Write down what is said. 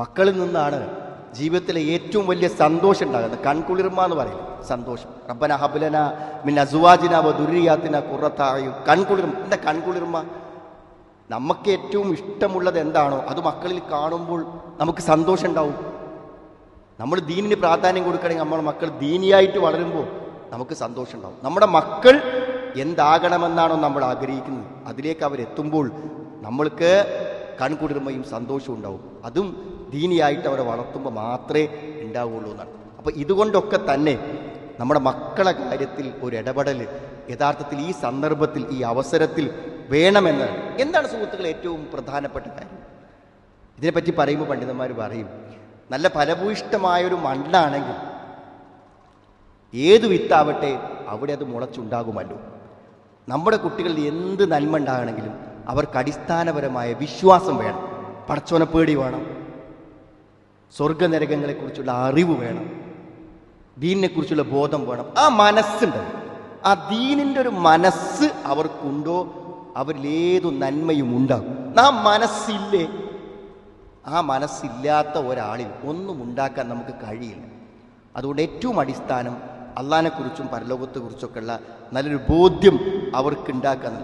മക്കളിൽ നിന്നാണ് ജീവിതത്തിലെ ഏറ്റവും വലിയ സന്തോഷം ഉണ്ടാകുന്നത്. കൺകുളിർമ എന്ന് പറയും സന്തോഷം. റബ്ബന ഹബലന മിൻ അസുവാജിന ദുരിയാത്തിന കുറത്തായും കൺകുളിർമ. എന്താ കൺകുളിർമ? നമുക്ക് ഏറ്റവും ഇഷ്ടമുള്ളത് എന്താണോ അത് മക്കളിൽ കാണുമ്പോൾ നമുക്ക് സന്തോഷം ഉണ്ടാവും. നമ്മൾ ദീനിന് പ്രാധാന്യം കൊടുക്കണമെങ്കിൽ നമ്മുടെ മക്കൾ ദീനിയായിട്ട് വളരുമ്പോൾ നമുക്ക് സന്തോഷം ഉണ്ടാവും. നമ്മുടെ മക്കൾ എന്താകണമെന്നാണോ നമ്മൾ ആഗ്രഹിക്കുന്നത്. അതിലേക്ക് അവരെത്തുമ്പോൾ നമ്മൾക്ക് കൺകുളിർമയും സന്തോഷവും ഉണ്ടാവും. അതും ദീനിയായിട്ട് അവരെ വളർത്തുമ്പോൾ മാത്രമേ ഉണ്ടാവുകയുള്ളൂ എന്നാണ്. അപ്പോൾ ഇതുകൊണ്ടൊക്കെ തന്നെ നമ്മുടെ മക്കളെ കാര്യത്തിൽ ഒരു ഇടപെടൽ യഥാർത്ഥത്തിൽ ഈ സന്ദർഭത്തിൽ ഈ അവസരത്തിൽ വേണമെന്ന് എന്താണ് സുഹൃത്തുക്കൾ ഏറ്റവും പ്രധാനപ്പെട്ട കാര്യം? ഇതിനെപ്പറ്റി പറയുമ്പോൾ പണ്ഡിതന്മാർ പറയും നല്ല ഫലഭൂയിഷ്ടമായൊരു മണ്ണാണെങ്കിൽ ഏത് വിത്താവട്ടെ അവിടെ അത് മുളച്ചുണ്ടാകുമല്ലോ. നമ്മുടെ കുട്ടികളിൽ എന്ത് നന്മ ഉണ്ടാകണമെങ്കിലും അവർക്ക് അടിസ്ഥാനപരമായ വിശ്വാസം വേണം. പടച്ചോന പേടി വേണം. സ്വർഗനരകങ്ങളെക്കുറിച്ചുള്ള അറിവ് വേണം. ദീനിനെക്കുറിച്ചുള്ള ബോധം വേണം. ആ മനസ്സുണ്ട്. ആ ദീനിന്റെ ഒരു മനസ്സ് അവർക്കുണ്ടോ? അവരിലേതു നന്മയും ഉണ്ടാകും. ആ മനസ്സില്ലേ? ആ മനസ്സില്ലാത്ത ഒരാളിൽ ഒന്നും ഉണ്ടാക്കാൻ നമുക്ക് കഴിയില്ല. അതുകൊണ്ട് ഏറ്റവും അടിസ്ഥാനം അള്ളാനെക്കുറിച്ചും പരലോകത്തെക്കുറിച്ചൊക്കെയുള്ള നല്ലൊരു ബോധ്യം അവർക്ക് ഉണ്ടാക്കാൻ